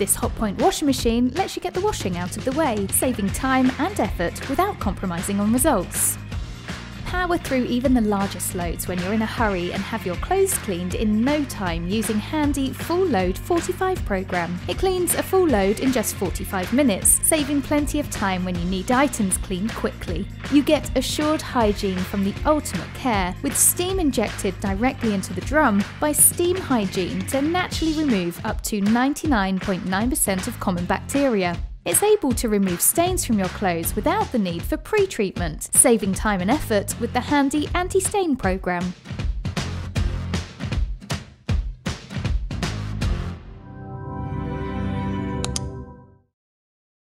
This Hotpoint washing machine lets you get the washing out of the way, saving time and effort without compromising on results. Power through even the largest loads when you're in a hurry and have your clothes cleaned in no time using handy full load 45 program. It cleans a full load in just 45 minutes, saving plenty of time when you need items cleaned quickly. You get assured hygiene from the ultimate care with steam injected directly into the drum by Steam Hygiene to naturally remove up to 99.9% of common bacteria. It's able to remove stains from your clothes without the need for pre treatment, saving time and effort with the handy anti stain program.